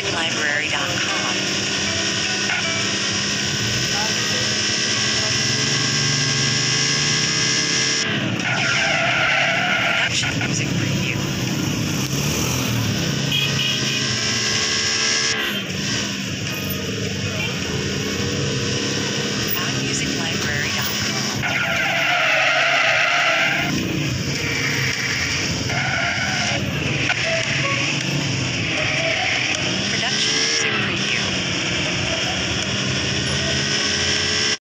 musiclibrary.com.